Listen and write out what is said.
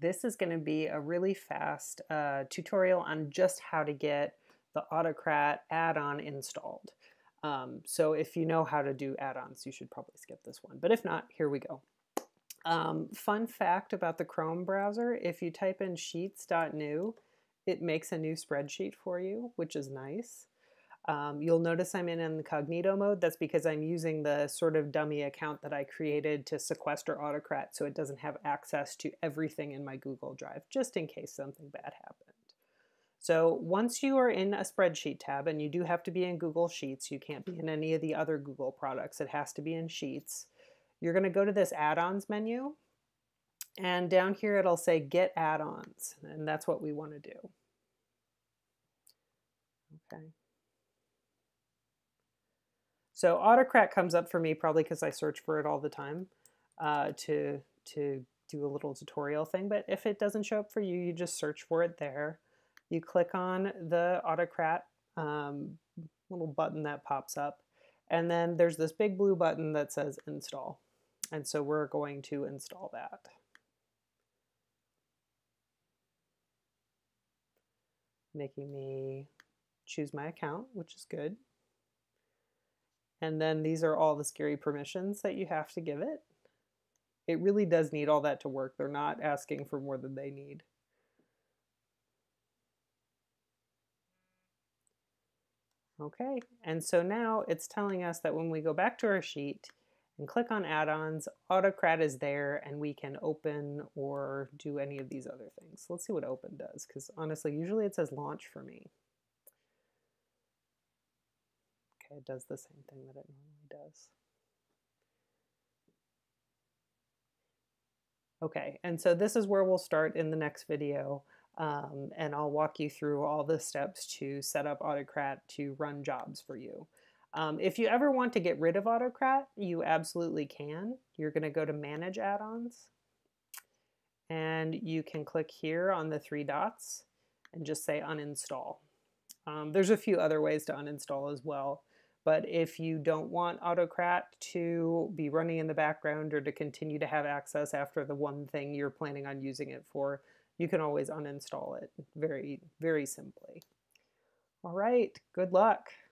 This is going to be a really fast uh, tutorial on just how to get the Autocrat add-on installed. Um, so if you know how to do add-ons, you should probably skip this one. But if not, here we go. Um, fun fact about the Chrome browser, if you type in sheets.new, it makes a new spreadsheet for you, which is nice. Um, you'll notice I'm in incognito mode. That's because I'm using the sort of dummy account that I created to sequester Autocrat so it doesn't have access to everything in my Google Drive, just in case something bad happened. So once you are in a spreadsheet tab, and you do have to be in Google Sheets, you can't be in any of the other Google products, it has to be in Sheets. You're going to go to this add-ons menu, and down here it'll say get add-ons, and that's what we want to do. Okay. So Autocrat comes up for me probably because I search for it all the time uh, to, to do a little tutorial thing. But if it doesn't show up for you, you just search for it there. You click on the Autocrat um, little button that pops up. And then there's this big blue button that says install. And so we're going to install that. Making me choose my account, which is good. And then these are all the scary permissions that you have to give it. It really does need all that to work. They're not asking for more than they need. Okay, and so now it's telling us that when we go back to our sheet and click on add-ons, Autocrat is there and we can open or do any of these other things. Let's see what open does, because honestly, usually it says launch for me. Okay, it does the same thing that it normally does. Okay, and so this is where we'll start in the next video, um, and I'll walk you through all the steps to set up Autocrat to run jobs for you. Um, if you ever want to get rid of Autocrat, you absolutely can. You're going to go to Manage Add-ons, and you can click here on the three dots and just say Uninstall. Um, there's a few other ways to uninstall as well. But if you don't want Autocrat to be running in the background or to continue to have access after the one thing you're planning on using it for, you can always uninstall it very, very simply. All right, good luck.